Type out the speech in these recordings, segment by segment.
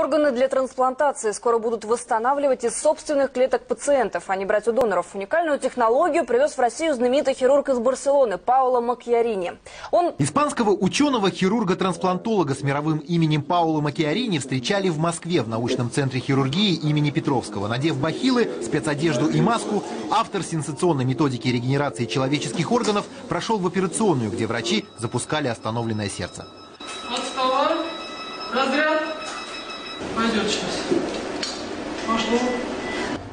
Органы для трансплантации скоро будут восстанавливать из собственных клеток пациентов, а не брать у доноров. Уникальную технологию привез в Россию знаменитый хирург из Барселоны Паоло Макьярини. Он Испанского ученого-хирурга-трансплантолога с мировым именем Пауло Макиарини встречали в Москве в научном центре хирургии имени Петровского. Надев бахилы, спецодежду и маску, автор сенсационной методики регенерации человеческих органов прошел в операционную, где врачи запускали остановленное сердце. Отставай. Разряд. Пойдет сейчас. Пошло.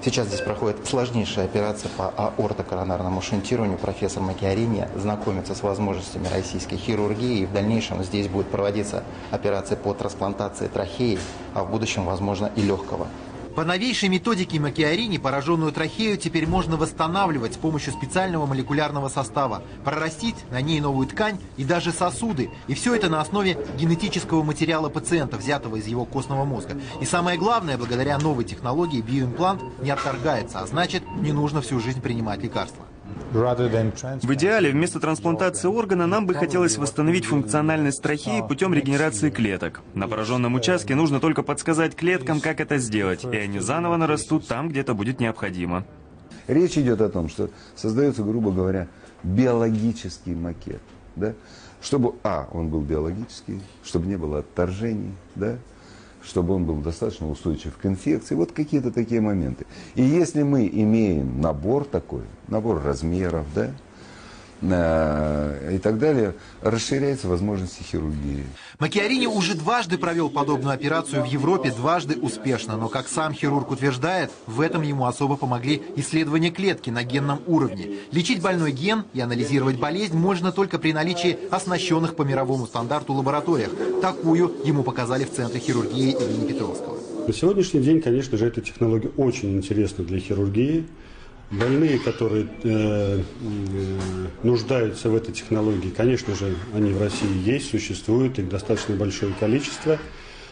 Сейчас здесь проходит сложнейшая операция по аортокоронарному шунтированию. Профессор Макиарини знакомится с возможностями российской хирургии. И в дальнейшем здесь будет проводиться операция по трансплантации трахеи, а в будущем, возможно, и легкого. По новейшей методике Макиарини пораженную трахею теперь можно восстанавливать с помощью специального молекулярного состава, прорастить на ней новую ткань и даже сосуды. И все это на основе генетического материала пациента, взятого из его костного мозга. И самое главное, благодаря новой технологии биоимплант не отторгается, а значит не нужно всю жизнь принимать лекарства. В идеале, вместо трансплантации органа нам бы хотелось восстановить функциональность трахеи путем регенерации клеток. На пораженном участке нужно только подсказать клеткам, как это сделать, и они заново нарастут там, где это будет необходимо. Речь идет о том, что создается, грубо говоря, биологический макет. Да? Чтобы, а, он был биологический, чтобы не было отторжений, да? Чтобы он был достаточно устойчив к инфекции. Вот какие-то такие моменты. И если мы имеем набор такой, набор размеров, да, и так далее, расширяются возможности хирургии. Макиарини уже дважды провел подобную операцию в Европе, дважды успешно. Но, как сам хирург утверждает, в этом ему особо помогли исследования клетки на генном уровне. Лечить больной ген и анализировать болезнь можно только при наличии оснащенных по мировому стандарту лабораториях. Такую ему показали в Центре хирургии имени Петровского. На сегодняшний день, конечно же, эта технология очень интересна для хирургии. Больные, которые э, э, нуждаются в этой технологии, конечно же, они в России есть, существуют, их достаточно большое количество.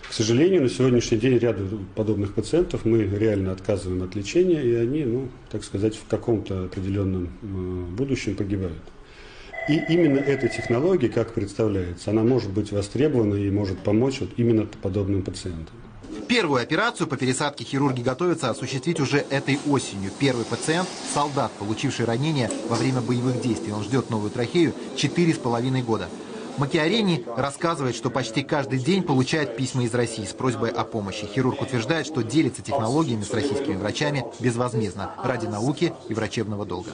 К сожалению, на сегодняшний день ряду подобных пациентов мы реально отказываем от лечения, и они, ну, так сказать, в каком-то определенном э, будущем погибают. И именно эта технология, как представляется, она может быть востребована и может помочь вот именно подобным пациентам. Первую операцию по пересадке хирурги готовятся осуществить уже этой осенью. Первый пациент – солдат, получивший ранение во время боевых действий. Он ждет новую трахею 4,5 года. Макиарени рассказывает, что почти каждый день получает письма из России с просьбой о помощи. Хирург утверждает, что делится технологиями с российскими врачами безвозмездно ради науки и врачебного долга.